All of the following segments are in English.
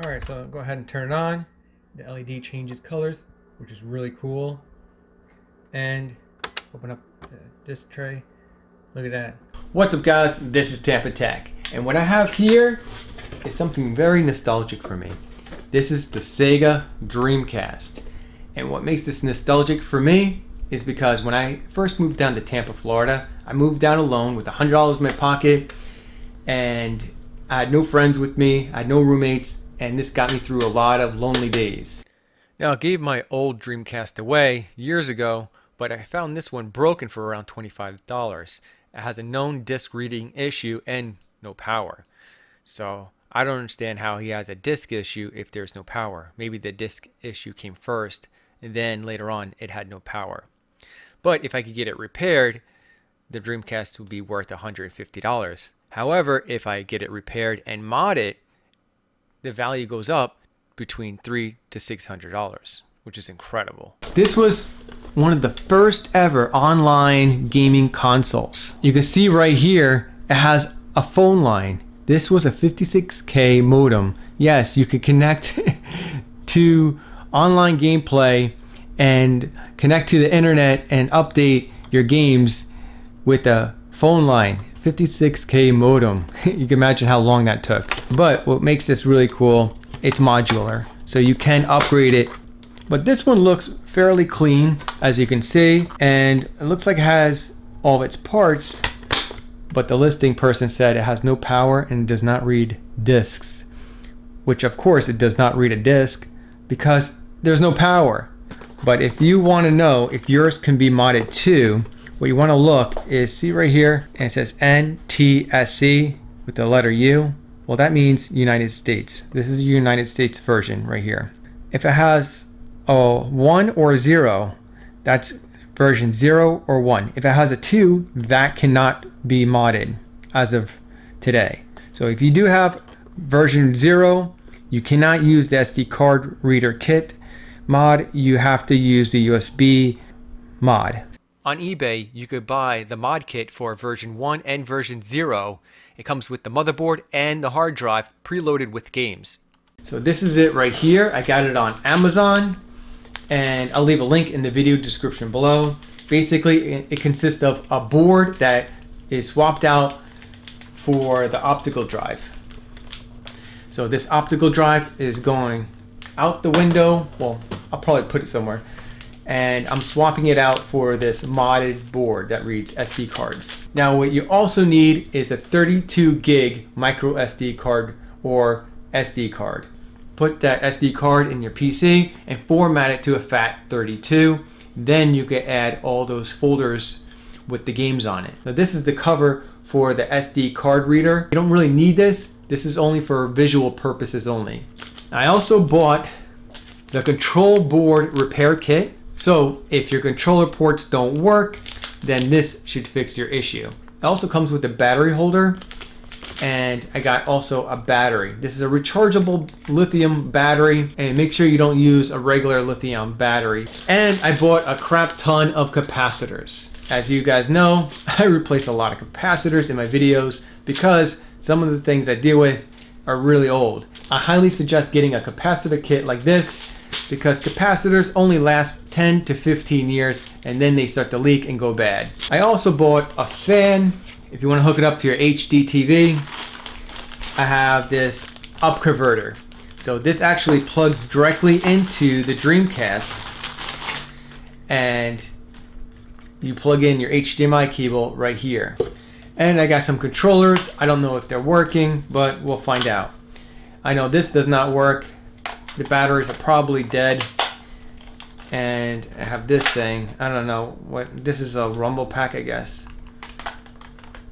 Alright, so go ahead and turn it on. The LED changes colors, which is really cool. And open up the disc tray. Look at that. What's up guys, this is TampaTec. And what I have here is something very nostalgic for me. This is the Sega Dreamcast. And what makes this nostalgic for me is because when I first moved down to Tampa, Florida, I moved down alone with $100 in my pocket and I had no friends with me, I had no roommates, and this got me through a lot of lonely days. Now, I gave my old Dreamcast away years ago, but I found this one broken for around $25. It has a known disc reading issue and no power. So I don't understand how he has a disk issue if there's no power. Maybe the disk issue came first, and then later on it had no power. But if I could get it repaired, the Dreamcast would be worth $150. However, if I get it repaired and mod it, the value goes up between three to six hundred dollars, which is incredible. This was one of the first ever online gaming consoles. You can see right here, it has a phone line. This was a 56k modem. Yes, you could connect to online gameplay and connect to the internet and update your games with a phone line 56k modem. You can imagine how long that took. But what makes this really cool it's modular so you can upgrade it. But this one looks fairly clean as you can see and it looks like it has all of its parts but the listing person said it has no power and does not read discs which of course it does not read a disc because there's no power. But if you want to know if yours can be modded too what you want to look is see right here and it says NTSC with the letter U. Well that means United States. This is a United States version right here. If it has a 1 or a 0 that's version 0 or 1 if it has a 2 that cannot be modded as of today. So if you do have version 0 you cannot use the SD card reader kit mod. You have to use the USB mod on eBay, you could buy the mod kit for version 1 and version 0. It comes with the motherboard and the hard drive preloaded with games. So this is it right here. I got it on Amazon and I'll leave a link in the video description below. Basically, it consists of a board that is swapped out for the optical drive. So this optical drive is going out the window. Well, I'll probably put it somewhere and I'm swapping it out for this modded board that reads SD cards. Now what you also need is a 32 gig micro SD card or SD card. Put that SD card in your PC and format it to a FAT32. Then you can add all those folders with the games on it. Now this is the cover for the SD card reader. You don't really need this. This is only for visual purposes only. I also bought the control board repair kit so if your controller ports don't work, then this should fix your issue. It also comes with a battery holder and I got also a battery. This is a rechargeable lithium battery and make sure you don't use a regular lithium battery. And I bought a crap ton of capacitors. As you guys know, I replace a lot of capacitors in my videos because some of the things I deal with are really old. I highly suggest getting a capacitor kit like this because capacitors only last 10 to 15 years and then they start to leak and go bad. I also bought a fan if you want to hook it up to your HD TV. I have this up converter. So this actually plugs directly into the Dreamcast and you plug in your HDMI cable right here. And I got some controllers. I don't know if they're working, but we'll find out. I know this does not work the batteries are probably dead. And I have this thing. I don't know what this is a rumble pack I guess.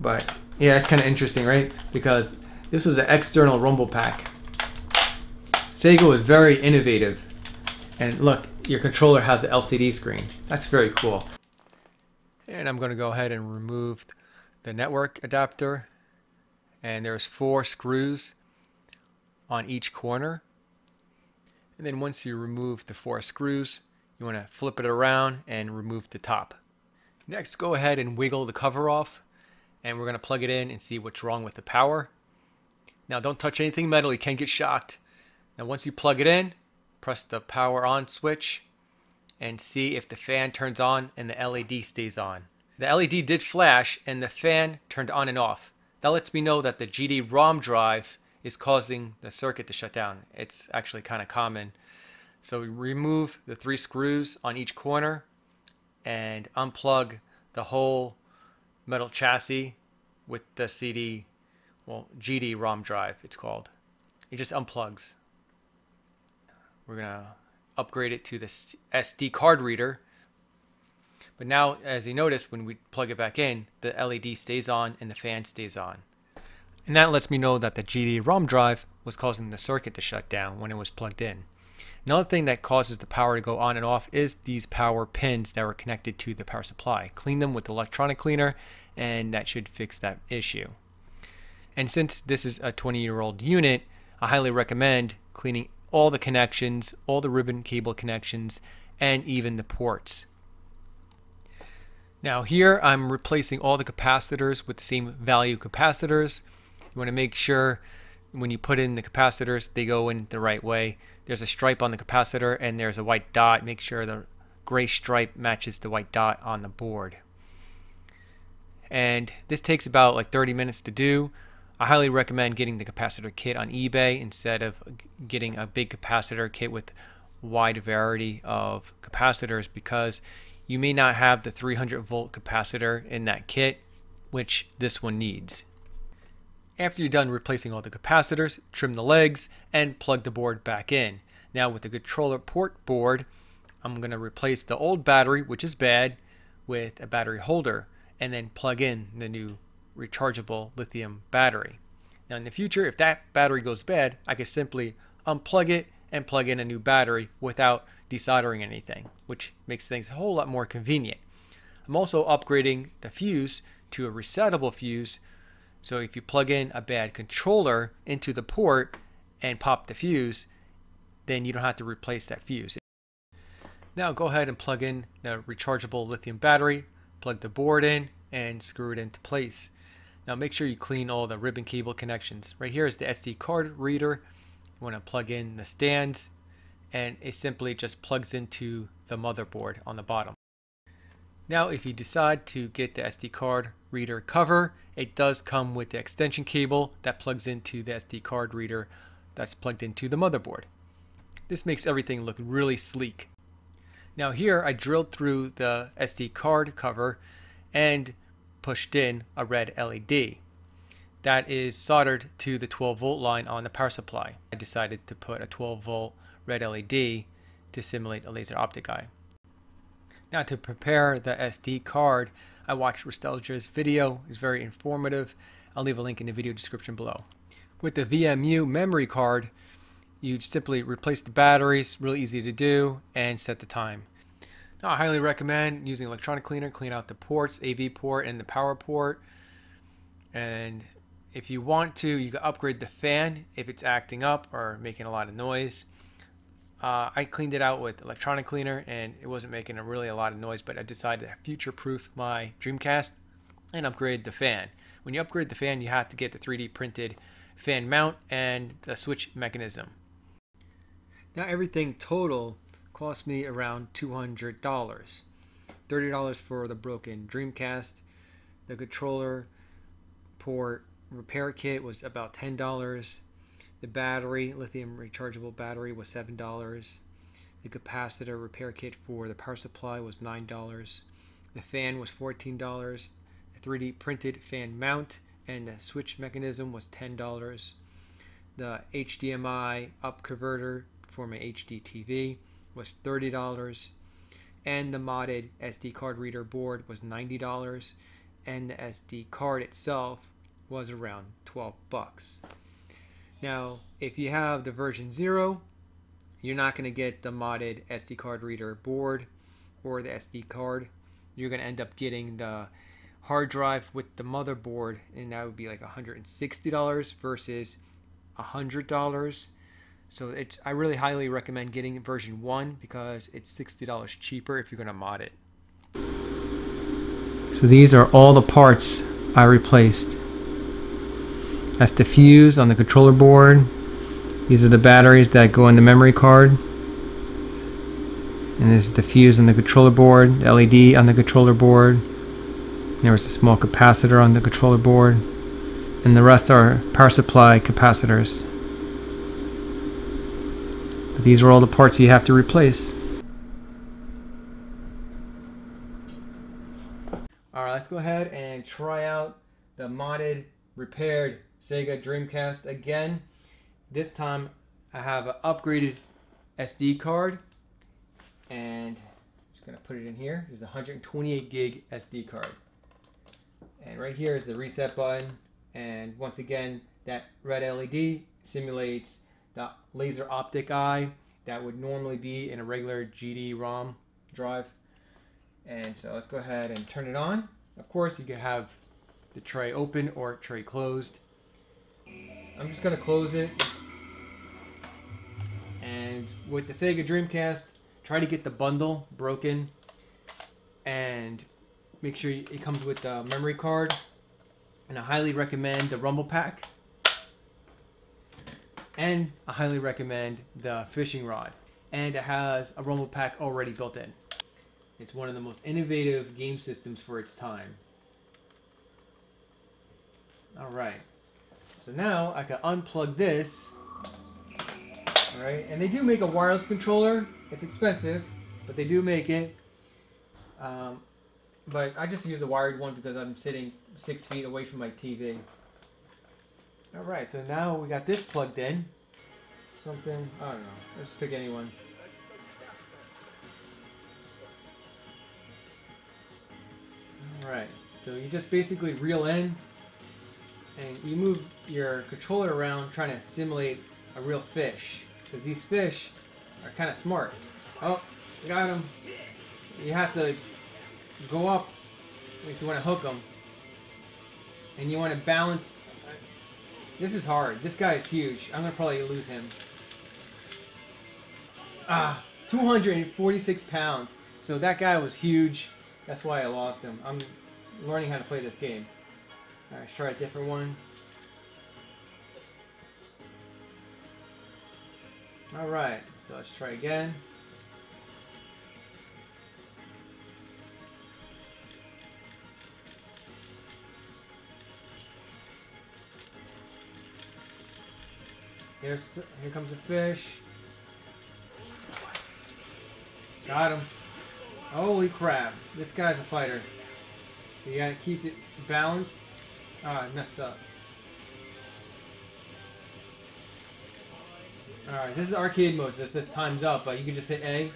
But yeah it's kind of interesting right? Because this was an external rumble pack. Sega was very innovative. And look your controller has the LCD screen. That's very cool. And I'm going to go ahead and remove the network adapter. And there's four screws on each corner and then once you remove the four screws, you want to flip it around and remove the top. Next, go ahead and wiggle the cover off and we're going to plug it in and see what's wrong with the power. Now don't touch anything metal, you can get shocked. Now once you plug it in, press the power on switch and see if the fan turns on and the LED stays on. The LED did flash and the fan turned on and off. That lets me know that the GD ROM drive is causing the circuit to shut down. It's actually kind of common. So we remove the three screws on each corner and unplug the whole metal chassis with the CD, well, GD ROM drive, it's called. It just unplugs. We're going to upgrade it to the SD card reader. But now, as you notice, when we plug it back in, the LED stays on and the fan stays on. And that lets me know that the GD-ROM drive was causing the circuit to shut down when it was plugged in. Another thing that causes the power to go on and off is these power pins that were connected to the power supply. Clean them with electronic cleaner and that should fix that issue. And since this is a 20 year old unit, I highly recommend cleaning all the connections, all the ribbon cable connections, and even the ports. Now here I'm replacing all the capacitors with the same value capacitors. You want to make sure when you put in the capacitors they go in the right way. There's a stripe on the capacitor and there's a white dot. Make sure the gray stripe matches the white dot on the board. And this takes about like 30 minutes to do. I highly recommend getting the capacitor kit on eBay instead of getting a big capacitor kit with wide variety of capacitors because you may not have the 300 volt capacitor in that kit, which this one needs. After you're done replacing all the capacitors, trim the legs and plug the board back in. Now with the controller port board, I'm going to replace the old battery, which is bad, with a battery holder and then plug in the new rechargeable lithium battery. Now in the future, if that battery goes bad, I can simply unplug it and plug in a new battery without desoldering anything, which makes things a whole lot more convenient. I'm also upgrading the fuse to a resettable fuse, so if you plug in a bad controller into the port and pop the fuse, then you don't have to replace that fuse. Now go ahead and plug in the rechargeable lithium battery, plug the board in, and screw it into place. Now make sure you clean all the ribbon cable connections. Right here is the SD card reader. You want to plug in the stands and it simply just plugs into the motherboard on the bottom. Now if you decide to get the SD card reader cover, it does come with the extension cable that plugs into the SD card reader that's plugged into the motherboard. This makes everything look really sleek. Now here I drilled through the SD card cover and pushed in a red LED. That is soldered to the 12 volt line on the power supply. I decided to put a 12 volt red LED to simulate a laser optic eye. Now to prepare the SD card, I watched Restalgia's video. It's very informative. I'll leave a link in the video description below. With the VMU memory card, you simply replace the batteries, really easy to do, and set the time. Now, I highly recommend using electronic cleaner, clean out the ports, AV port and the power port. And if you want to, you can upgrade the fan if it's acting up or making a lot of noise. Uh, I cleaned it out with electronic cleaner and it wasn't making a really a lot of noise, but I decided to future-proof my Dreamcast and upgrade the fan. When you upgrade the fan, you have to get the 3D printed fan mount and the switch mechanism. Now everything total cost me around $200. $30 for the broken Dreamcast. The controller port repair kit was about $10. The battery, lithium rechargeable battery, was $7. The capacitor repair kit for the power supply was $9. The fan was $14. The 3D printed fan mount and the switch mechanism was $10. The HDMI up converter for my HD TV was $30 and the modded SD card reader board was $90 and the SD card itself was around 12 bucks. Now, if you have the version 0, you're not going to get the modded SD card reader board or the SD card. You're going to end up getting the hard drive with the motherboard and that would be like $160 versus $100 so it's I really highly recommend getting version 1 because it's $60 cheaper if you're going to mod it. So these are all the parts I replaced. That's the fuse on the controller board, These are the batteries that go in the memory card. And this is the fuse on the controller board, the LED on the controller board. There was a small capacitor on the controller board. And the rest are power supply capacitors. But these are all the parts you have to replace. Alright, let's go ahead and try out the modded, repaired Sega Dreamcast again. This time I have an upgraded SD card and I'm just gonna put it in here. There's a 128 gig SD card. And right here is the reset button. And once again, that red LED simulates the laser optic eye that would normally be in a regular GD-ROM drive. And so let's go ahead and turn it on. Of course, you can have the tray open or tray closed. I'm just gonna close it. And with the Sega Dreamcast, try to get the bundle broken. And make sure it comes with the memory card. And I highly recommend the rumble pack. And I highly recommend the fishing rod. And it has a rumble pack already built in. It's one of the most innovative game systems for its time. All right so now I can unplug this all right and they do make a wireless controller it's expensive, but they do make it. Um, but I just use a wired one because I'm sitting six feet away from my TV. Alright, so now we got this plugged in. Something, I don't know. Let's pick anyone. Alright, so you just basically reel in and you move your controller around trying to simulate a real fish. Because these fish are kind of smart. Oh, got him. You have to go up if you want to hook them. And you want to balance. This is hard. This guy is huge. I'm going to probably lose him. Ah, 246 pounds. So that guy was huge. That's why I lost him. I'm learning how to play this game. Alright, try a different one. Alright, so let's try again. Here's, here comes a fish. Got him. Holy crap. This guy's a fighter. So you gotta keep it balanced. Ah, I messed up. Alright, this is arcade mode, so this time's up, but you can just hit A.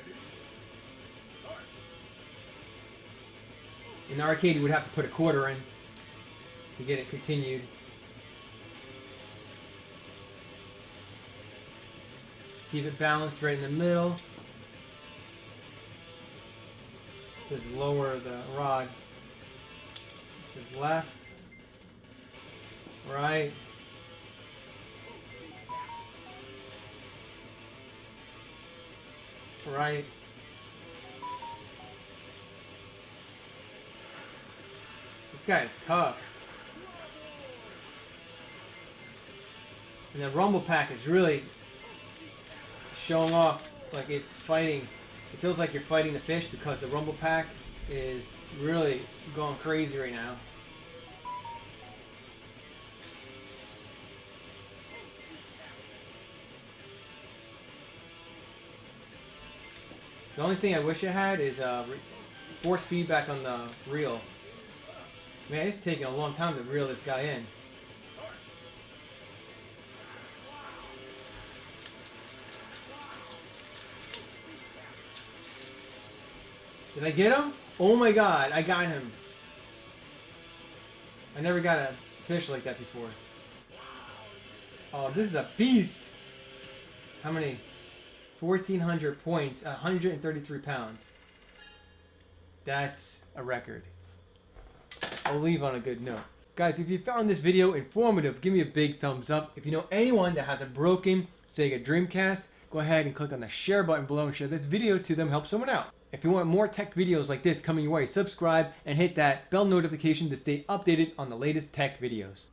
In the arcade, you would have to put a quarter in to get it continued. Keep it balanced right in the middle. This says lower the rod. This says left. Right. Right. This guy is tough. And the rumble pack is really showing off like it's fighting. It feels like you're fighting the fish because the rumble pack is really going crazy right now. The only thing I wish it had is uh, force feedback on the reel. Man, it's taking a long time to reel this guy in. Did I get him? Oh my god, I got him. I never got a fish like that before. Oh, this is a beast. How many? 1,400 points, 133 pounds. That's a record. I'll leave on a good note. Guys, if you found this video informative, give me a big thumbs up. If you know anyone that has a broken Sega Dreamcast, go ahead and click on the share button below and share this video to them, help someone out. If you want more tech videos like this coming your way, subscribe and hit that bell notification to stay updated on the latest tech videos.